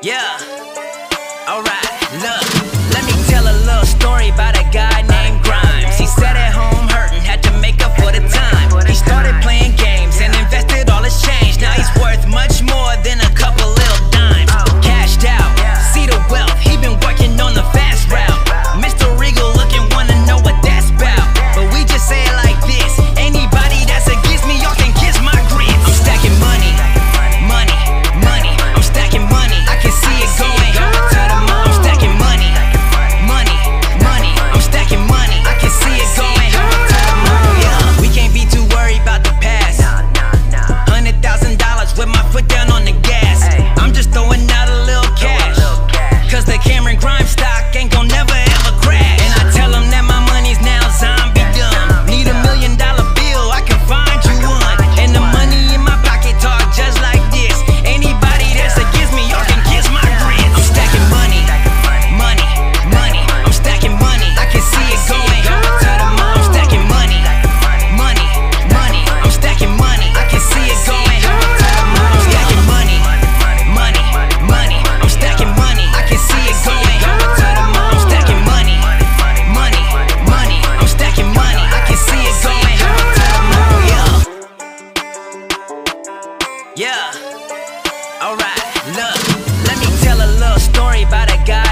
Yeah, alright, look, let me tell a little story about it. Yeah, alright, look, let me tell a little story about a guy